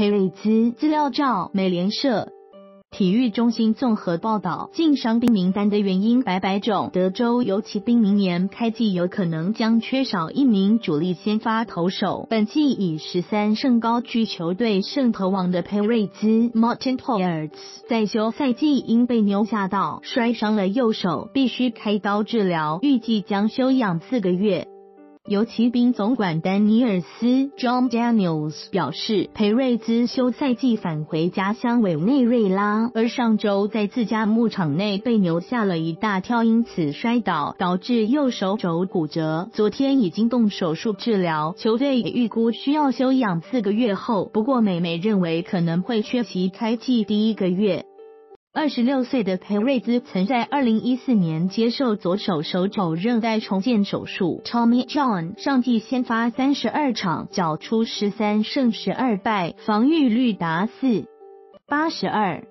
佩瑞兹资料照，美联社。体育中心综合报道，进伤兵名单的原因百百种。德州游骑兵明年开季有可能将缺少一名主力先发投手。本季以十三胜高居球队胜投王的佩瑞兹 （Martin t o y e r s 在休赛季因被牛吓到摔伤了右手，必须开刀治疗，预计将休养四个月。由骑兵总管丹尼尔斯 （John Daniels） 表示，佩瑞兹休赛季返回家乡委内瑞拉，而上周在自家牧场内被牛吓了一大跳，因此摔倒，导致右手肘骨折。昨天已经动手术治疗，球队也预估需要休养四个月后。不过，美美认为可能会缺席开季第一个月。二十六岁的佩瑞兹曾在二零一四年接受左手手肘韧带重建手术。Tommy John 上季先发三十二场，缴出十三胜十二败，防御率达四八十二。